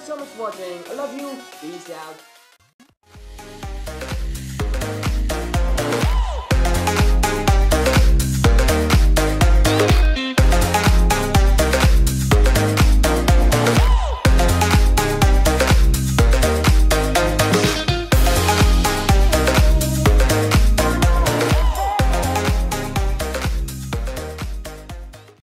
guys so much for watching. I love you. Peace out.